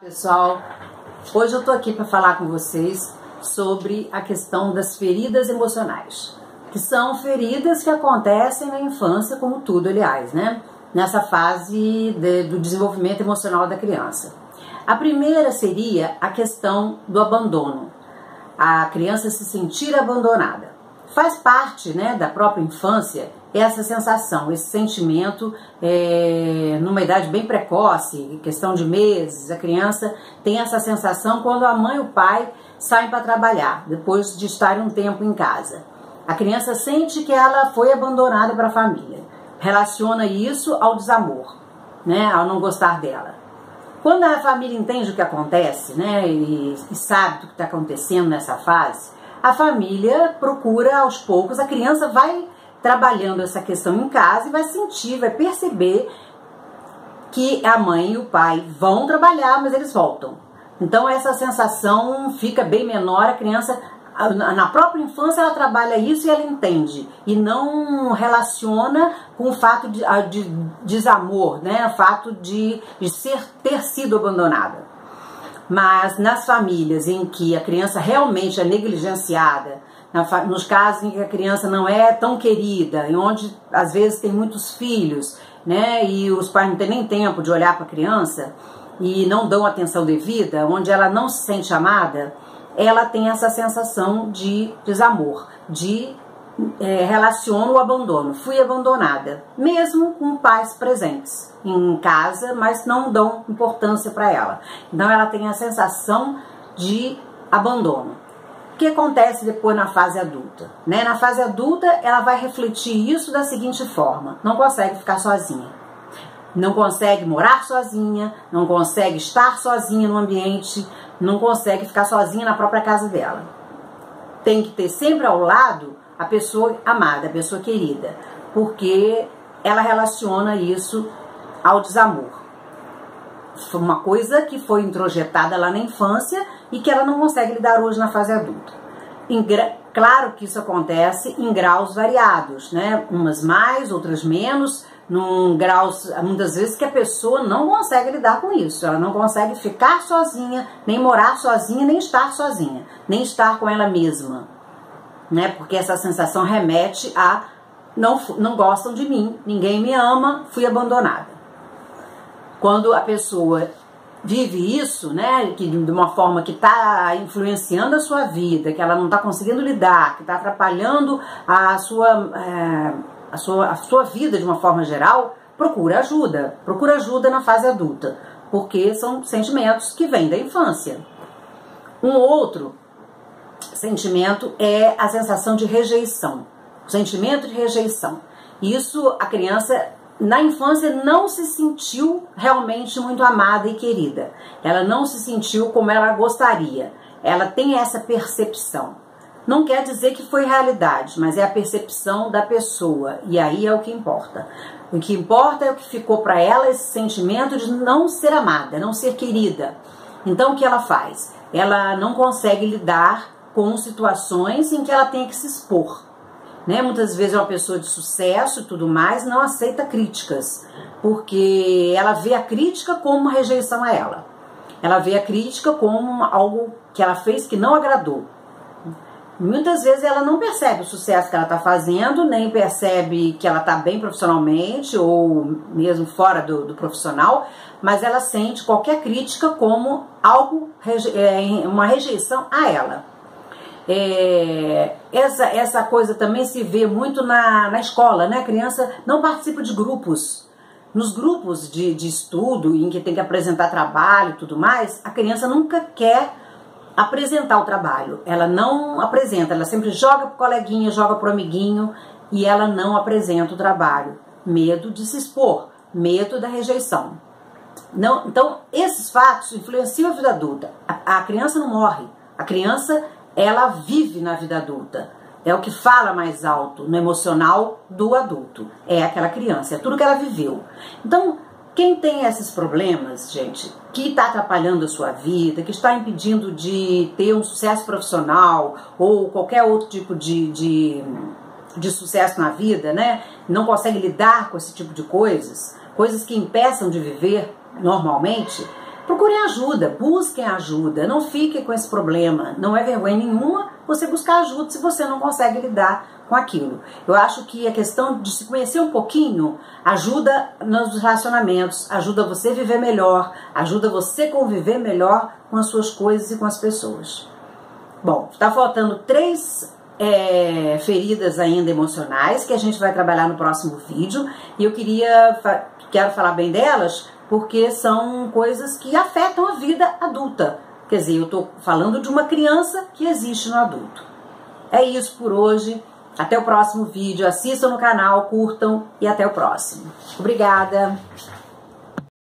Pessoal, hoje eu tô aqui para falar com vocês sobre a questão das feridas emocionais, que são feridas que acontecem na infância, como tudo, aliás, né? Nessa fase de, do desenvolvimento emocional da criança. A primeira seria a questão do abandono, a criança se sentir abandonada. Faz parte, né, da própria infância essa sensação, esse sentimento, é, numa idade bem precoce, questão de meses, a criança tem essa sensação quando a mãe e o pai saem para trabalhar, depois de estar um tempo em casa. A criança sente que ela foi abandonada para a família, relaciona isso ao desamor, né, ao não gostar dela. Quando a família entende o que acontece, né, e, e sabe o que está acontecendo nessa fase, a família procura aos poucos, a criança vai trabalhando essa questão em casa e vai sentir, vai perceber que a mãe e o pai vão trabalhar, mas eles voltam. Então essa sensação fica bem menor, a criança na própria infância ela trabalha isso e ela entende e não relaciona com o fato de, de desamor, né? O fato de, de ser ter sido abandonada. Mas nas famílias em que a criança realmente é negligenciada, nos casos em que a criança não é tão querida, em onde às vezes tem muitos filhos, né, e os pais não têm nem tempo de olhar para a criança e não dão atenção devida, onde ela não se sente amada, ela tem essa sensação de desamor, de é, relaciona o abandono. Fui abandonada, mesmo com pais presentes em casa, mas não dão importância para ela. Então ela tem a sensação de abandono que acontece depois na fase adulta? Né? Na fase adulta, ela vai refletir isso da seguinte forma: não consegue ficar sozinha. Não consegue morar sozinha, não consegue estar sozinha no ambiente, não consegue ficar sozinha na própria casa dela. Tem que ter sempre ao lado a pessoa amada, a pessoa querida, porque ela relaciona isso ao desamor. Foi uma coisa que foi introjetada lá na infância e que ela não consegue lidar hoje na fase adulta. Claro que isso acontece em graus variados, né? Umas mais, outras menos, num grau, muitas vezes que a pessoa não consegue lidar com isso, ela não consegue ficar sozinha, nem morar sozinha, nem estar sozinha, nem estar com ela mesma, né? Porque essa sensação remete a não, não gostam de mim, ninguém me ama, fui abandonada. Quando a pessoa vive isso, né, que de uma forma que está influenciando a sua vida, que ela não está conseguindo lidar, que está atrapalhando a sua, é, a, sua, a sua vida de uma forma geral, procura ajuda. Procura ajuda na fase adulta, porque são sentimentos que vêm da infância. Um outro sentimento é a sensação de rejeição, o sentimento de rejeição. Isso a criança na infância não se sentiu realmente muito amada e querida. Ela não se sentiu como ela gostaria. Ela tem essa percepção. Não quer dizer que foi realidade, mas é a percepção da pessoa. E aí é o que importa. O que importa é o que ficou para ela esse sentimento de não ser amada, não ser querida. Então o que ela faz? Ela não consegue lidar com situações em que ela tem que se expor né? Muitas vezes é uma pessoa de sucesso e tudo mais, não aceita críticas, porque ela vê a crítica como uma rejeição a ela. Ela vê a crítica como algo que ela fez que não agradou. Muitas vezes ela não percebe o sucesso que ela está fazendo, nem percebe que ela está bem profissionalmente ou mesmo fora do, do, profissional, mas ela sente qualquer crítica como algo, é, uma rejeição a ela. É, essa, essa coisa também se vê muito na, na escola, né? A criança não participa de grupos. Nos grupos de, de estudo, em que tem que apresentar trabalho e tudo mais, a criança nunca quer apresentar o trabalho. Ela não apresenta, ela sempre joga pro coleguinha, joga pro amiguinho e ela não apresenta o trabalho. Medo de se expor, medo da rejeição. Não, então, esses fatos influenciam a vida adulta. A, a criança não morre. A criança ela vive na vida adulta. É o que fala mais alto no emocional do adulto. É aquela criança, é tudo que ela viveu. Então, quem tem esses problemas, gente, que está atrapalhando a sua vida, que está impedindo de ter um sucesso profissional ou qualquer outro tipo de, de, de sucesso na vida, né? Não consegue lidar com esse tipo de coisas, coisas que impeçam de viver normalmente, procurem ajuda, busquem ajuda, não fiquem com esse problema. Não é vergonha nenhuma você buscar ajuda se você não consegue lidar com aquilo. Eu acho que a questão de se conhecer um pouquinho ajuda nos relacionamentos, ajuda você a viver melhor, ajuda você a conviver melhor com as suas coisas e com as pessoas. Bom, está faltando três é, feridas ainda emocionais que a gente vai trabalhar no próximo vídeo e eu queria quero falar bem delas porque são coisas que afetam a vida adulta. Quer dizer, eu estou falando de uma criança que existe no adulto. É isso por hoje. Até o próximo vídeo. Assistam no canal, curtam e até o próximo. Obrigada!